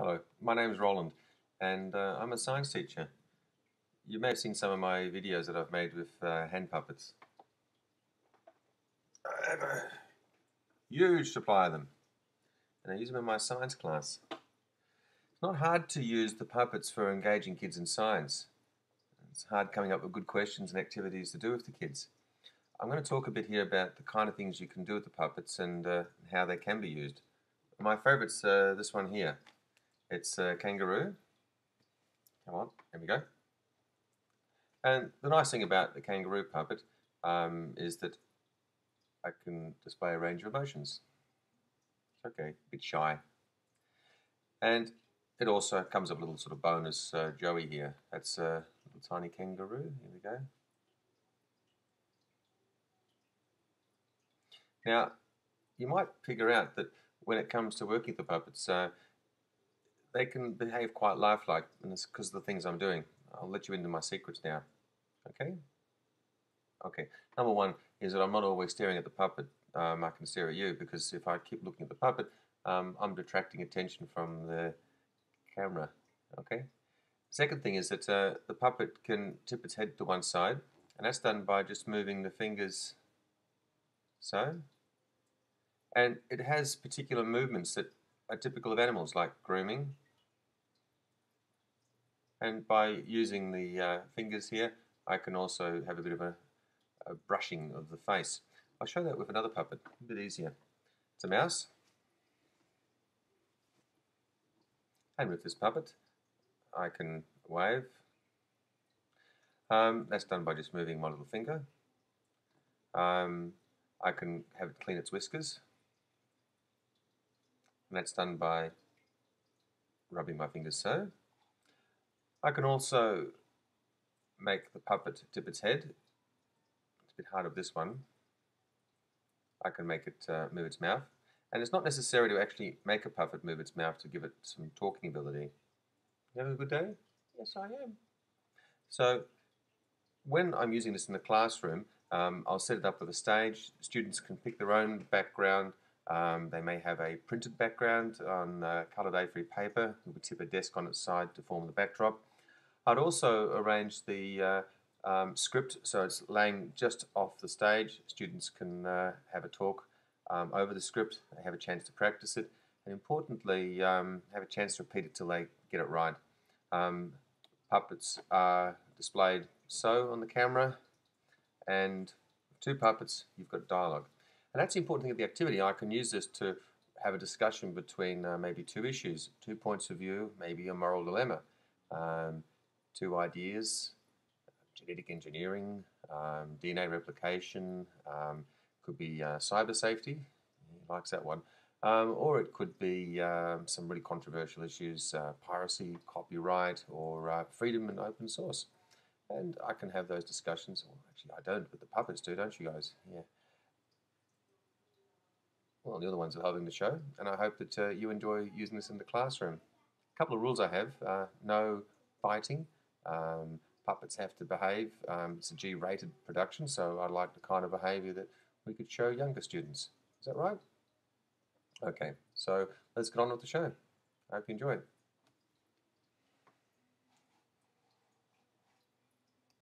Hello, my name is Roland and uh, I'm a science teacher. You may have seen some of my videos that I've made with uh, hand puppets. I have a huge supply of them and I use them in my science class. It's not hard to use the puppets for engaging kids in science. It's hard coming up with good questions and activities to do with the kids. I'm going to talk a bit here about the kind of things you can do with the puppets and uh, how they can be used. My favourite's uh, this one here. It's a kangaroo. Come on, there we go. And the nice thing about the kangaroo puppet um, is that I can display a range of emotions. It's okay, a bit shy. And it also comes with a little sort of bonus uh, Joey here. That's a little tiny kangaroo. Here we go. Now, you might figure out that when it comes to working with the puppets, uh, they can behave quite lifelike, and it's because of the things I'm doing. I'll let you into my secrets now. Okay? Okay. Number one is that I'm not always staring at the puppet. Um, I can stare at you because if I keep looking at the puppet, um, I'm detracting attention from the camera. Okay? Second thing is that uh, the puppet can tip its head to one side, and that's done by just moving the fingers so. And it has particular movements that are typical of animals like grooming. And by using the uh, fingers here, I can also have a bit of a, a, brushing of the face. I'll show that with another puppet, a bit easier. It's a mouse. And with this puppet, I can wave. Um, that's done by just moving my little finger. Um, I can have it clean its whiskers and that's done by rubbing my fingers so. I can also make the puppet tip its head. It's a bit hard of this one. I can make it uh, move its mouth. And it's not necessary to actually make a puppet move its mouth to give it some talking ability. You having a good day? Yes, I am. So when I'm using this in the classroom, um, I'll set it up with a stage. Students can pick their own background, um, they may have a printed background on uh, coloured A3 paper. We would tip a desk on its side to form the backdrop. I'd also arrange the uh, um, script so it's laying just off the stage. Students can uh, have a talk um, over the script, they have a chance to practice it, and importantly, um, have a chance to repeat it till they get it right. Um, puppets are displayed so on the camera, and two puppets, you've got dialogue. And that's the important thing of the activity. I can use this to have a discussion between uh, maybe two issues, two points of view, maybe a moral dilemma, um, two ideas, genetic engineering, um, DNA replication, um, could be uh, cyber safety, he likes that one, um, or it could be um, some really controversial issues, uh, piracy, copyright, or uh, freedom and open source. And I can have those discussions, or actually I don't, but the puppets do, don't you guys? Yeah well, the other ones are holding the show, and I hope that uh, you enjoy using this in the classroom. A couple of rules I have uh, no fighting. Um, puppets have to behave. Um, it's a G rated production, so I like the kind of behaviour that we could show younger students. Is that right? Okay, so let's get on with the show. I hope you enjoy it.